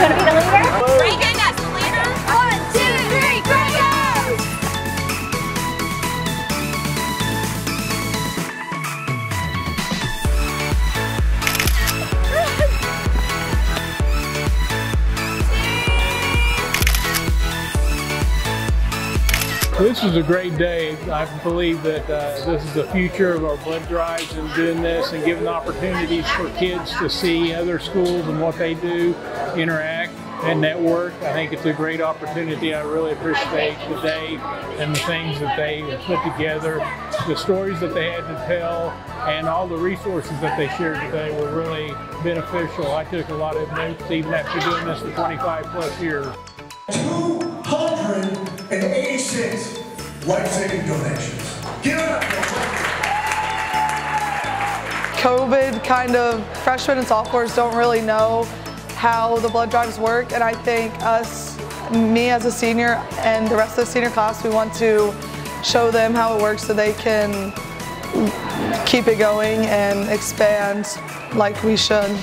You want to be the leader? Reagan as This is a great day. I believe that uh, this is the future of our blood drives and doing this and giving opportunities for kids to see other schools and what they do, interact and network. I think it's a great opportunity. I really appreciate the day and the things that they put together, the stories that they had to tell, and all the resources that they shared today were really beneficial. I took a lot of notes even after doing this for 25 plus years. 286 life-saving donations. Give it up. COVID kind of freshmen and sophomores don't really know how the blood drives work and I think us, me as a senior and the rest of the senior class, we want to show them how it works so they can keep it going and expand like we should.